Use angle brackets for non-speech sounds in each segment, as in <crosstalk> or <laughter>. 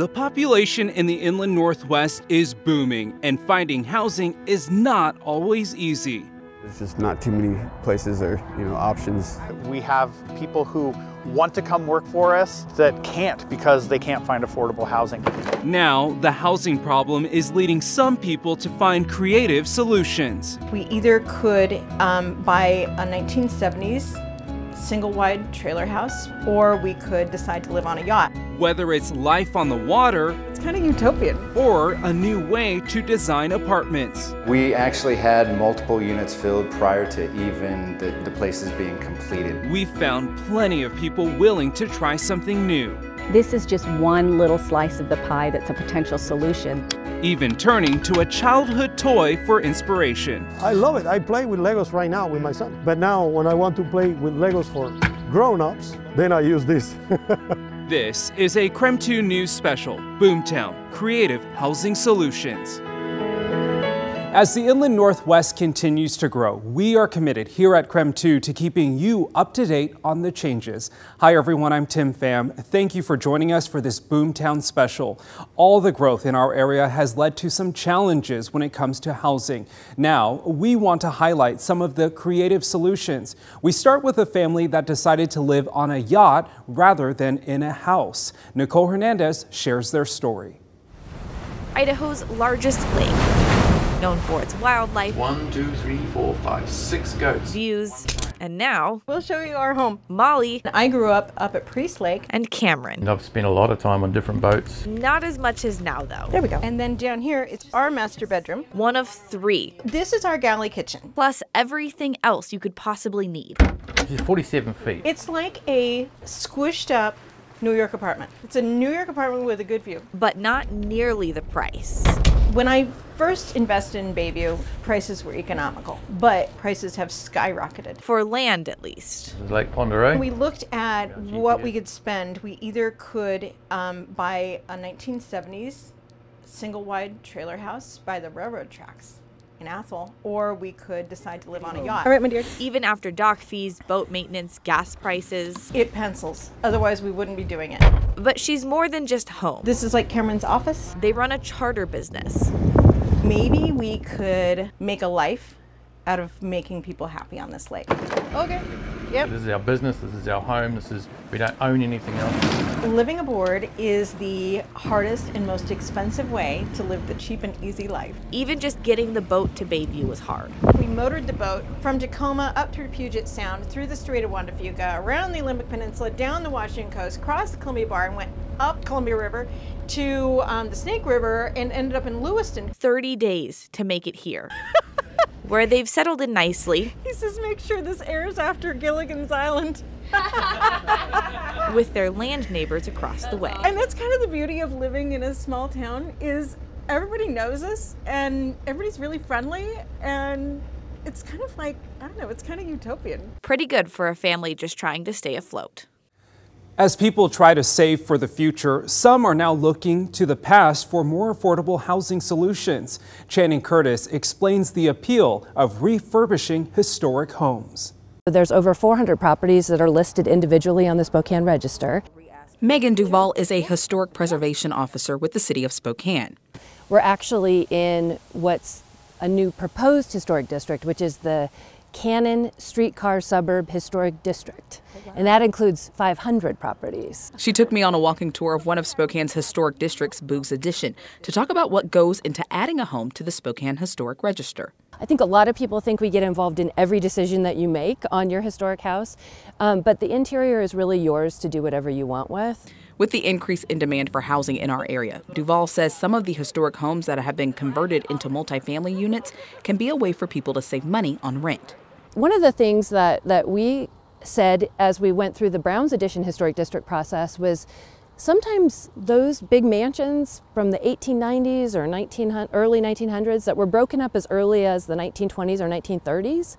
The population in the inland northwest is booming, and finding housing is not always easy. There's just not too many places or you know options. We have people who want to come work for us that can't because they can't find affordable housing. Now, the housing problem is leading some people to find creative solutions. We either could um, buy a 1970s single wide trailer house, or we could decide to live on a yacht. Whether it's life on the water, it's kind of utopian, or a new way to design apartments. We actually had multiple units filled prior to even the, the places being completed. We found plenty of people willing to try something new. This is just one little slice of the pie that's a potential solution. Even turning to a childhood toy for inspiration. I love it. I play with Legos right now with my son. But now when I want to play with Legos for grown-ups, then I use this. <laughs> this is a KREM 2 News Special, Boomtown, Creative Housing Solutions. As the Inland Northwest continues to grow, we are committed here at KREM 2 to keeping you up to date on the changes. Hi everyone, I'm Tim Pham. Thank you for joining us for this Boomtown special. All the growth in our area has led to some challenges when it comes to housing. Now, we want to highlight some of the creative solutions. We start with a family that decided to live on a yacht rather than in a house. Nicole Hernandez shares their story. Idaho's largest lake known for its wildlife. One, two, three, four, five, six goats. Views. And now, we'll show you our home. Molly. I grew up up at Priest Lake. And Cameron. And I've spent a lot of time on different boats. Not as much as now, though. There we go. And then down here, it's our master bedroom. One of three. This is our galley kitchen. Plus everything else you could possibly need. This is 47 feet. It's like a squished up New York apartment. It's a New York apartment with a good view. But not nearly the price. When I first invested in Bayview, prices were economical, but prices have skyrocketed. For land, at least. Lake Pend Oreille. We looked at what we could spend. We either could um, buy a 1970s single wide trailer house by the railroad tracks in Athol, or we could decide to live on a yacht. All right, my dear. Even after dock fees, boat maintenance, gas prices. It pencils. Otherwise, we wouldn't be doing it. But she's more than just home. This is like Cameron's office. They run a charter business. Maybe we could make a life out of making people happy on this lake. Okay. Yep. This is our business, this is our home, this is, we don't own anything else. Living aboard is the hardest and most expensive way to live the cheap and easy life. Even just getting the boat to Bayview was hard. We motored the boat from Tacoma up through Puget Sound, through the Strait of Juan de Fuca, around the Olympic Peninsula, down the Washington coast, crossed the Columbia Bar, and went up Columbia River to um, the Snake River and ended up in Lewiston. 30 days to make it here. <laughs> where they've settled in nicely. <laughs> He says, make sure this airs after Gilligan's Island. <laughs> with their land neighbors across the way. And that's kind of the beauty of living in a small town is everybody knows us and everybody's really friendly and it's kind of like, I don't know, it's kind of utopian. Pretty good for a family just trying to stay afloat. As people try to save for the future, some are now looking to the past for more affordable housing solutions. Channing Curtis explains the appeal of refurbishing historic homes. There's over 400 properties that are listed individually on the Spokane Register. Megan Duval is a historic preservation officer with the city of Spokane. We're actually in what's a new proposed historic district, which is the Cannon Streetcar Suburb Historic District, and that includes 500 properties. She took me on a walking tour of one of Spokane's historic districts, Boogs Addition, to talk about what goes into adding a home to the Spokane Historic Register. I think a lot of people think we get involved in every decision that you make on your historic house, um, but the interior is really yours to do whatever you want with. With the increase in demand for housing in our area, Duval says some of the historic homes that have been converted into multifamily units can be a way for people to save money on rent. One of the things that, that we said as we went through the Browns Addition Historic District process was sometimes those big mansions from the 1890s or 19, early 1900s that were broken up as early as the 1920s or 1930s,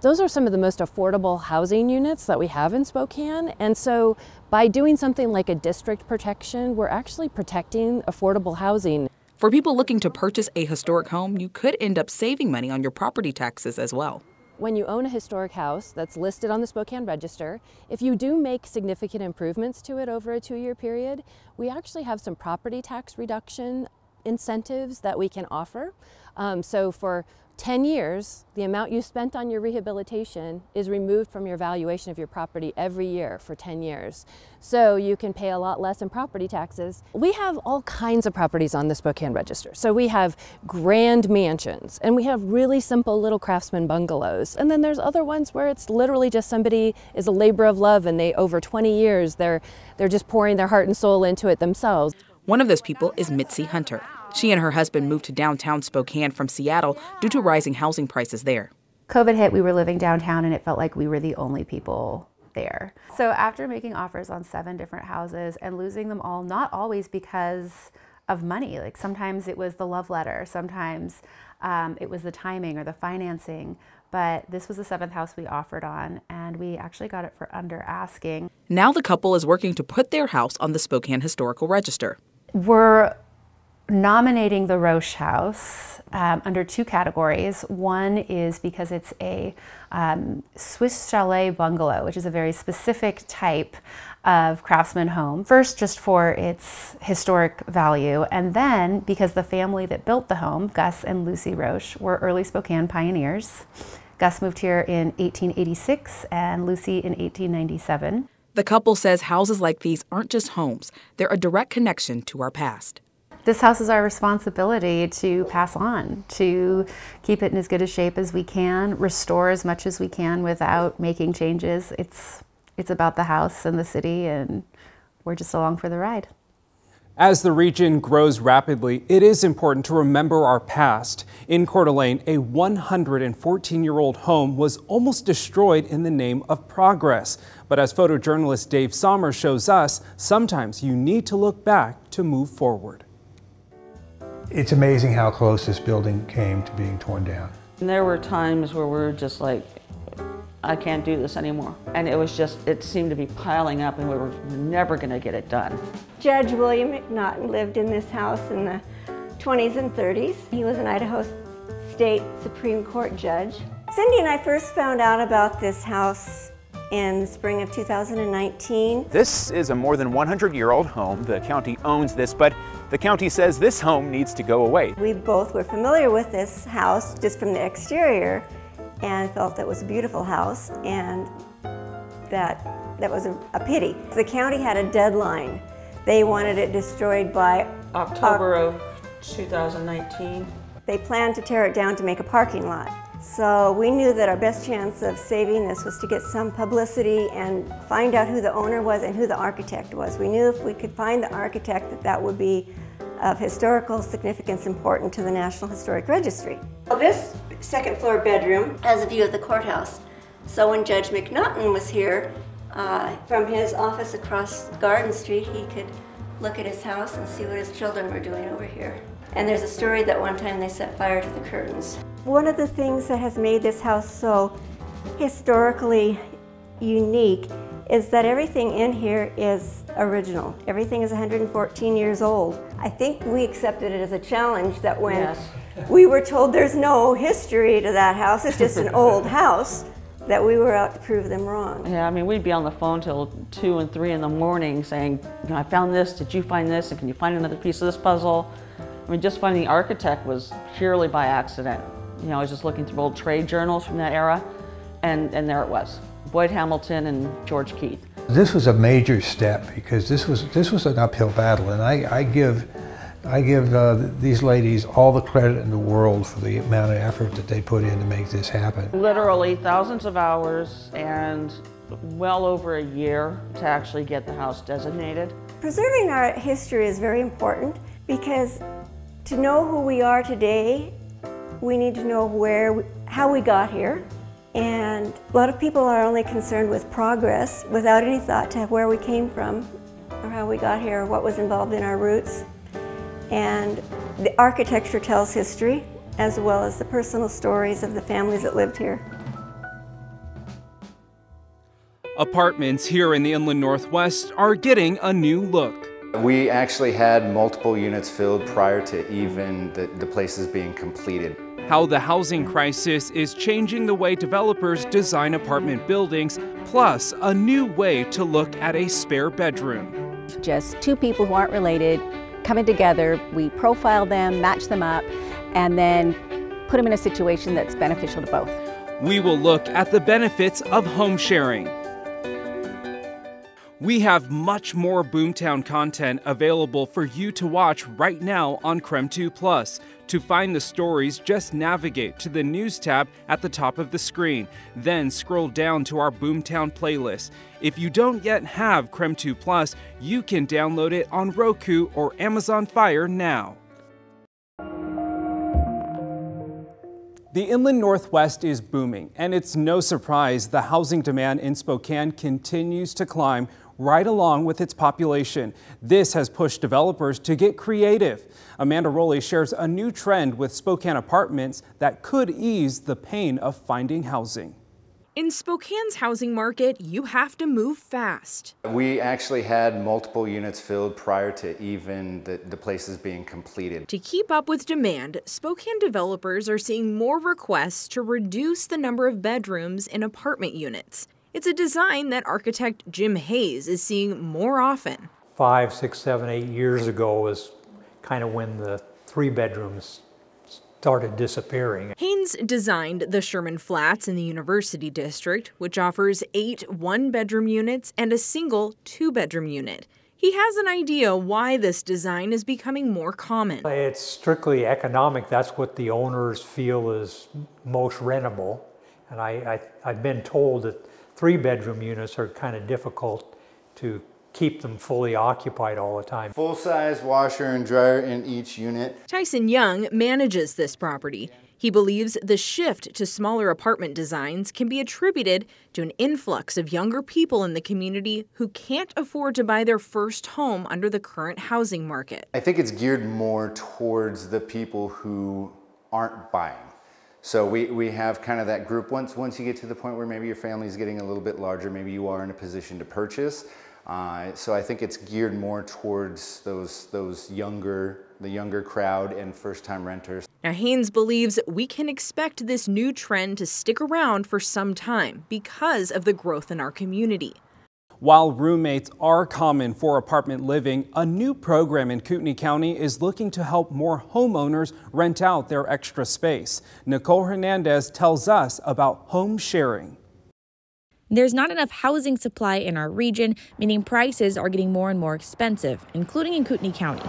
those are some of the most affordable housing units that we have in Spokane. And so by doing something like a district protection, we're actually protecting affordable housing. For people looking to purchase a historic home, you could end up saving money on your property taxes as well. When you own a historic house that's listed on the Spokane Register, if you do make significant improvements to it over a two-year period, we actually have some property tax reduction incentives that we can offer. Um, so for 10 years, the amount you spent on your rehabilitation is removed from your valuation of your property every year for 10 years. So you can pay a lot less in property taxes. We have all kinds of properties on the Spokane Register. So we have grand mansions and we have really simple little craftsman bungalows. And then there's other ones where it's literally just somebody is a labor of love and they over 20 years they're they're just pouring their heart and soul into it themselves. One of those people is Mitzi Hunter. She and her husband moved to downtown Spokane from Seattle due to rising housing prices there. COVID hit, we were living downtown, and it felt like we were the only people there. So after making offers on seven different houses and losing them all, not always because of money, like sometimes it was the love letter, sometimes um, it was the timing or the financing, but this was the seventh house we offered on, and we actually got it for under asking. Now the couple is working to put their house on the Spokane Historical Register. We're nominating the Roche House um, under two categories. One is because it's a um, Swiss chalet bungalow, which is a very specific type of craftsman home. First, just for its historic value, and then because the family that built the home, Gus and Lucy Roche, were early Spokane pioneers. Gus moved here in 1886 and Lucy in 1897. The couple says houses like these aren't just homes, they're a direct connection to our past this house is our responsibility to pass on, to keep it in as good a shape as we can, restore as much as we can without making changes. It's, it's about the house and the city, and we're just along for the ride. As the region grows rapidly, it is important to remember our past. In Coeur d'Alene, a 114 year old home was almost destroyed in the name of progress. But as photojournalist Dave Sommer shows us, sometimes you need to look back to move forward. It's amazing how close this building came to being torn down. And there were times where we were just like, I can't do this anymore. And it was just, it seemed to be piling up and we were never gonna get it done. Judge William McNaughton lived in this house in the 20s and 30s. He was an Idaho State Supreme Court judge. Cindy and I first found out about this house in the spring of 2019. This is a more than 100 year old home. The county owns this, but the county says this home needs to go away. We both were familiar with this house just from the exterior and felt that it was a beautiful house and that that was a, a pity. The county had a deadline. They wanted it destroyed by October of 2019. They planned to tear it down to make a parking lot. So we knew that our best chance of saving this was to get some publicity and find out who the owner was and who the architect was. We knew if we could find the architect that that would be of historical significance important to the National Historic Registry. Well, this second floor bedroom has a view of the courthouse. So when Judge McNaughton was here, uh, from his office across Garden Street, he could look at his house and see what his children were doing over here. And there's a story that one time they set fire to the curtains. One of the things that has made this house so historically unique is that everything in here is original. Everything is 114 years old. I think we accepted it as a challenge that when yes. we were told there's no history to that house, it's just an <laughs> old house, that we were out to prove them wrong. Yeah, I mean, we'd be on the phone till 2 and 3 in the morning saying, you know, I found this, did you find this, and can you find another piece of this puzzle? I mean, just finding the architect was purely by accident. You know, I was just looking through old trade journals from that era, and, and there it was. Boyd Hamilton and George Keith. This was a major step because this was, this was an uphill battle, and I, I give, I give uh, these ladies all the credit in the world for the amount of effort that they put in to make this happen. Literally thousands of hours and well over a year to actually get the house designated. Preserving our history is very important because to know who we are today, we need to know where, we, how we got here. And a lot of people are only concerned with progress without any thought to where we came from or how we got here or what was involved in our roots. And the architecture tells history as well as the personal stories of the families that lived here. Apartments here in the Inland Northwest are getting a new look. We actually had multiple units filled prior to even the, the places being completed. How the housing crisis is changing the way developers design apartment buildings, plus a new way to look at a spare bedroom. Just two people who aren't related coming together, we profile them, match them up, and then put them in a situation that's beneficial to both. We will look at the benefits of home sharing. We have much more Boomtown content available for you to watch right now on KREM 2 Plus. To find the stories, just navigate to the News tab at the top of the screen, then scroll down to our Boomtown playlist. If you don't yet have KREM 2 Plus, you can download it on Roku or Amazon Fire now. The inland Northwest is booming, and it's no surprise the housing demand in Spokane continues to climb right along with its population. This has pushed developers to get creative. Amanda Rowley shares a new trend with Spokane apartments that could ease the pain of finding housing. In Spokane's housing market, you have to move fast. We actually had multiple units filled prior to even the, the places being completed. To keep up with demand, Spokane developers are seeing more requests to reduce the number of bedrooms in apartment units. It's a design that architect Jim Hayes is seeing more often. Five, six, seven, eight years ago was kind of when the three bedrooms started disappearing. Haynes designed the Sherman Flats in the University District, which offers eight one bedroom units and a single two bedroom unit. He has an idea why this design is becoming more common. It's strictly economic. That's what the owners feel is most rentable. And I, I, I've been told that three bedroom units are kind of difficult to keep them fully occupied all the time. Full-size washer and dryer in each unit. Tyson Young manages this property. He believes the shift to smaller apartment designs can be attributed to an influx of younger people in the community who can't afford to buy their first home under the current housing market. I think it's geared more towards the people who aren't buying. So we, we have kind of that group once once you get to the point where maybe your family is getting a little bit larger, maybe you are in a position to purchase. Uh, so I think it's geared more towards those those younger the younger crowd and first time renters. Now Haynes believes we can expect this new trend to stick around for some time because of the growth in our community. While roommates are common for apartment living, a new program in Kootenai County is looking to help more homeowners rent out their extra space. Nicole Hernandez tells us about home sharing. There's not enough housing supply in our region, meaning prices are getting more and more expensive, including in Kootenai County.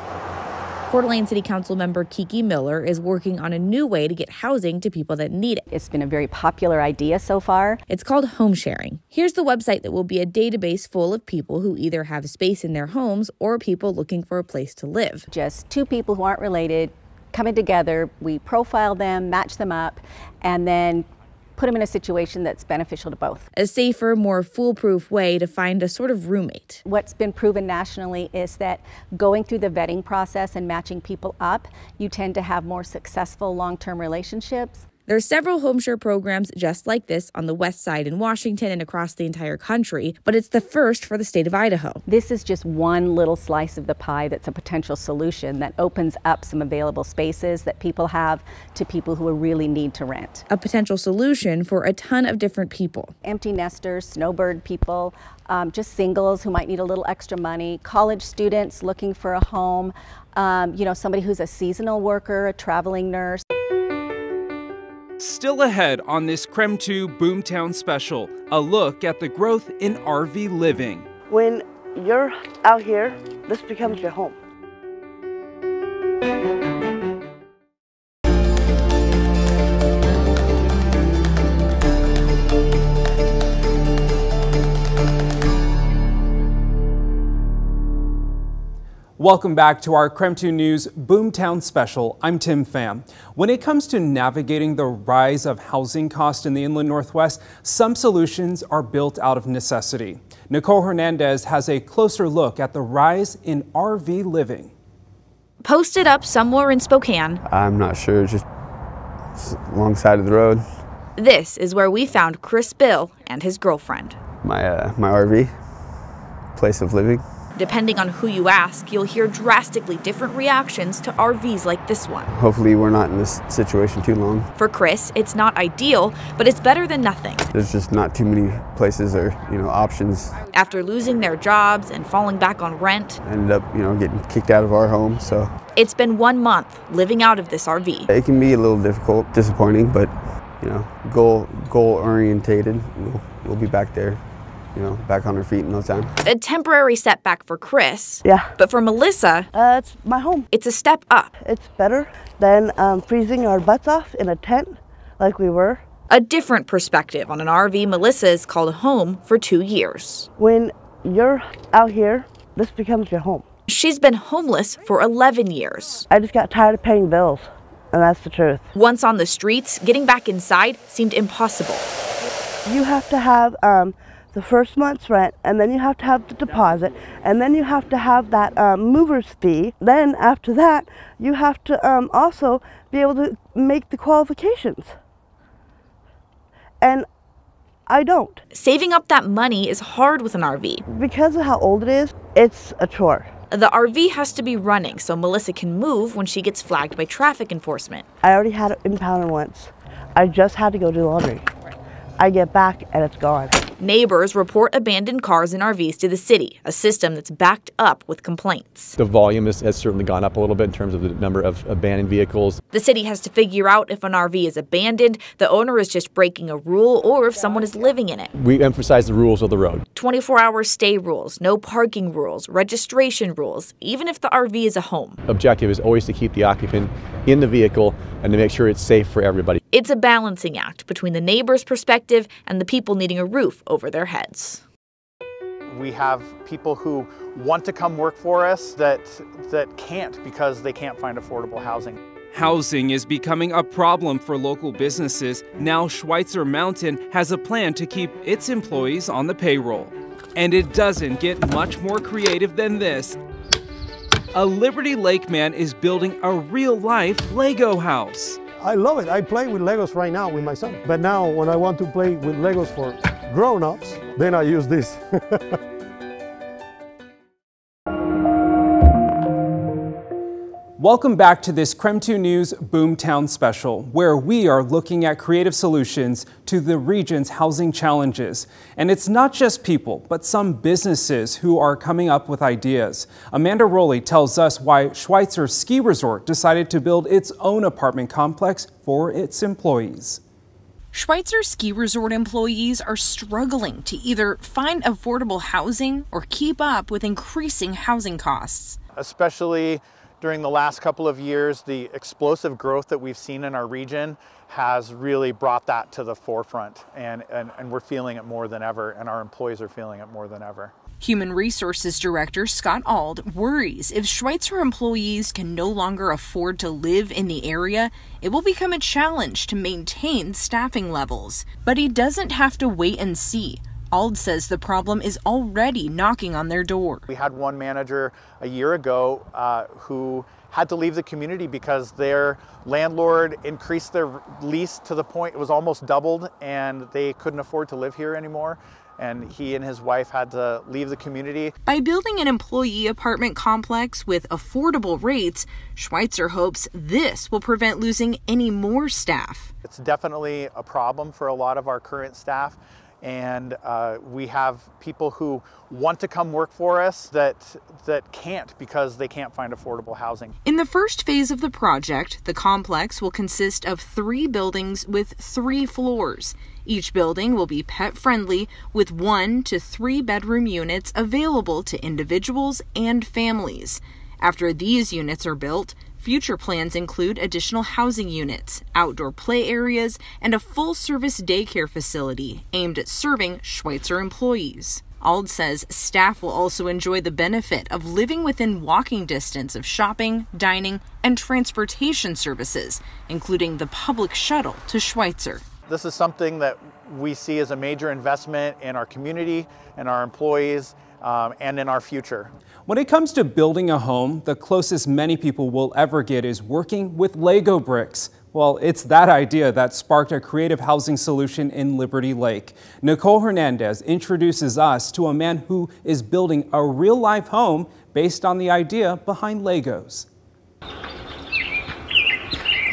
Coeur d'Alene City Council member Kiki Miller is working on a new way to get housing to people that need it. It's been a very popular idea so far. It's called home sharing. Here's the website that will be a database full of people who either have space in their homes or people looking for a place to live. Just two people who aren't related coming together, we profile them, match them up, and then put them in a situation that's beneficial to both. A safer, more foolproof way to find a sort of roommate. What's been proven nationally is that going through the vetting process and matching people up, you tend to have more successful long term relationships. There are several home share programs just like this on the west side in Washington and across the entire country, but it's the first for the state of Idaho. This is just one little slice of the pie that's a potential solution that opens up some available spaces that people have to people who really need to rent. A potential solution for a ton of different people. Empty nesters, snowbird people, um, just singles who might need a little extra money, college students looking for a home, um, you know, somebody who's a seasonal worker, a traveling nurse. Still ahead on this KREM 2 Boomtown special, a look at the growth in RV living. When you're out here, this becomes your home. Welcome back to our KREM 2 News Boomtown Special. I'm Tim Pham. When it comes to navigating the rise of housing costs in the inland Northwest, some solutions are built out of necessity. Nicole Hernandez has a closer look at the rise in RV living. Posted up somewhere in Spokane. I'm not sure, just along side of the road. This is where we found Chris Bill and his girlfriend. My, uh, my RV, place of living. Depending on who you ask, you'll hear drastically different reactions to RVs like this one. Hopefully we're not in this situation too long. For Chris, it's not ideal, but it's better than nothing. There's just not too many places or, you know, options. After losing their jobs and falling back on rent, Ended up, you know, getting kicked out of our home, so it's been one month living out of this RV. it can be a little difficult, disappointing, but, you know, goal goal orientated. We'll, we'll be back there, you know, back on our feet in no time. A temporary setback for Chris. Yeah. But for Melissa, Uh, it's my home. it's a step up. It's better than um, freezing our butts off in a tent like we were. A different perspective on an RV Melissa has called home for two years. When you're out here, this becomes your home. She's been homeless for 11 years. I just got tired of paying bills, and that's the truth. Once on the streets, getting back inside seemed impossible. You have to have um, the first month's rent, and then you have to have the deposit, and then you have to have that um, mover's fee. Then after that, you have to um, also be able to make the qualifications. And I don't. Saving up that money is hard with an RV. Because of how old it is, it's a chore. The RV has to be running so Melissa can move when she gets flagged by traffic enforcement. I already had it impounded once. I just had to go do laundry. I get back and it's gone. Neighbors report abandoned cars and RVs to the city, a system that's backed up with complaints. The volume has, has certainly gone up a little bit in terms of the number of abandoned vehicles. The city has to figure out if an RV is abandoned, the owner is just breaking a rule, or if someone is living in it. We emphasize the rules of the road. 24 hour stay rules, no parking rules, registration rules, even if the RV is a home. Objective is always to keep the occupant in the vehicle and to make sure it's safe for everybody. It's a balancing act between the neighbor's perspective and the people needing a roof over their heads. We have people who want to come work for us that that can't because they can't find affordable housing. Housing is becoming a problem for local businesses. Now, Schweitzer Mountain has a plan to keep its employees on the payroll. And it doesn't get much more creative than this. A Liberty Lake man is building a real life Lego house. I love it. I play with Legos right now with my son. But now when I want to play with Legos for grown-ups, then I use this. <laughs> Welcome back to this KREM 2 News Boomtown special, where we are looking at creative solutions to the region's housing challenges. And it's not just people, but some businesses who are coming up with ideas. Amanda Rowley tells us why Schweitzer Ski Resort decided to build its own apartment complex for its employees. Schweitzer Ski Resort employees are struggling to either find affordable housing or keep up with increasing housing costs. Especially during the last couple of years, the explosive growth that we've seen in our region has really brought that to the forefront. And, and, and we're feeling it more than ever, and our employees are feeling it more than ever. Human Resources Director Scott Ald worries if Schweitzer employees can no longer afford to live in the area, it will become a challenge to maintain staffing levels. But he doesn't have to wait and see. Ald says the problem is already knocking on their door. We had one manager a year ago uh, who had to leave the community because their landlord increased their lease to the point it was almost doubled and they couldn't afford to live here anymore. And he and his wife had to leave the community. By building an employee apartment complex with affordable rates, Schweitzer hopes this will prevent losing any more staff. It's definitely a problem for a lot of our current staff and uh, we have people who want to come work for us that that can't because they can't find affordable housing. In the first phase of the project, the complex will consist of three buildings with three floors. Each building will be pet friendly with one to three bedroom units available to individuals and families. After these units are built, Future plans include additional housing units, outdoor play areas, and a full service daycare facility aimed at serving Schweitzer employees. Ald says staff will also enjoy the benefit of living within walking distance of shopping, dining, and transportation services, including the public shuttle to Schweitzer. This is something that we see as a major investment in our community and our employees um, and in our future. When it comes to building a home, the closest many people will ever get is working with Lego bricks. Well, it's that idea that sparked a creative housing solution in Liberty Lake. Nicole Hernandez introduces us to a man who is building a real life home based on the idea behind Legos.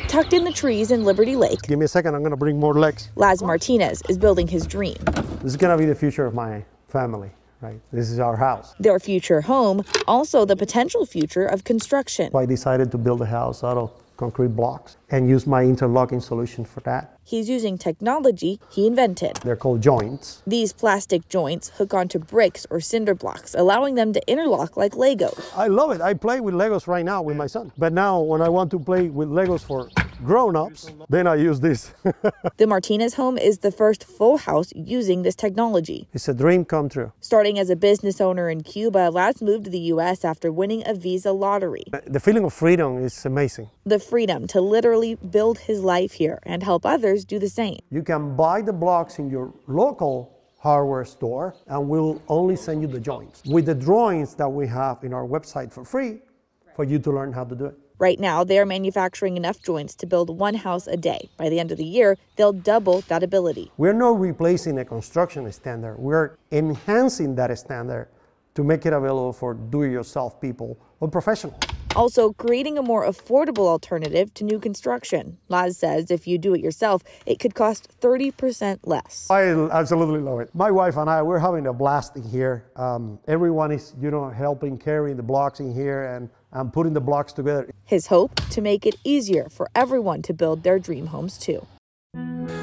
Tucked in the trees in Liberty Lake, Give me a second, I'm going to bring more legs. Laz Martinez is building his dream. This is going to be the future of my family, right? This is our house. Their future home, also the potential future of construction. I decided to build a house out of concrete blocks and use my interlocking solution for that. He's using technology he invented. They're called joints. These plastic joints hook onto bricks or cinder blocks, allowing them to interlock like Legos. I love it. I play with Legos right now with my son. But now when I want to play with Legos for grown-ups, then I use this. <laughs> The Martinez home is the first full house using this technology. it's a dream come true. Starting as a business owner in Cuba, Laz moved to the U.S. after winning a visa lottery. Uh, the feeling of freedom is amazing. The freedom to literally build his life here and help others do the same. You can buy the blocks in your local hardware store and we'll only send you the joints with the drawings that we have in our website for free for you to learn how to do it. Right now, they are manufacturing enough joints to build one house a day. By the end of the year, they'll double that ability. We're not replacing a construction standard, we're enhancing that standard to make it available for do it yourself people or professionals. Also, creating a more affordable alternative to new construction. Laz says if you do it yourself, it could cost 30% less. I absolutely love it. My wife and I, we're having a blast in here. Um, everyone is, you know, helping carrying the blocks in here and, and putting the blocks together. His hope to make it easier for everyone to build their dream homes too.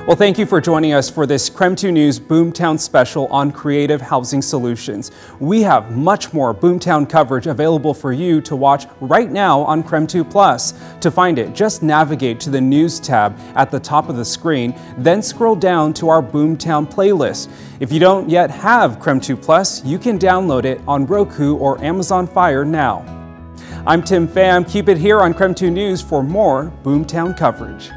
Well, thank you for joining us for this KREM 2 News Boomtown special on creative housing solutions. We have much more Boomtown coverage available for you to watch right now on KREM 2 Plus. To find it, just navigate to the News tab at the top of the screen, then scroll down to our Boomtown playlist. If you don't yet have KREM 2 Plus, you can download it on Roku or Amazon Fire now. I'm Tim Pham. Keep it here on KREM 2 News for more Boomtown coverage.